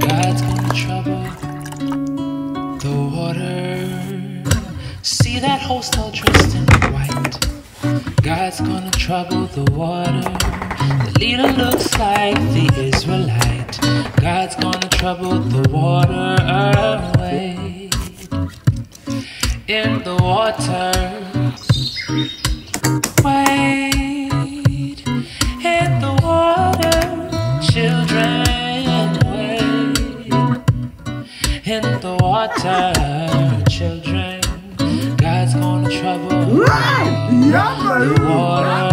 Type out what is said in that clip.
God's gonna trouble the water. See that hostel dressed in white. God's gonna trouble the water. The leader looks like the Israelite. God's gonna trouble the water away. In the water. In the water, children. God's gonna trouble the water